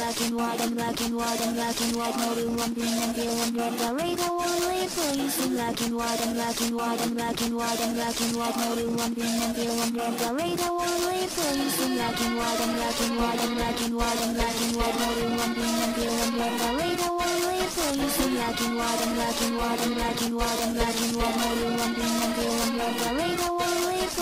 black and white and black and white and black and white no blue one green and blue and red the radar only plays in black and white and black and white and black and white and black and white no blue one green and blue and red the radar only plays in black and white and black and white and black and white and black and white no blue one green and blue and red the radar only plays in black and white and black and white and black and white and black and white no blue one green and blue and red the radar only plays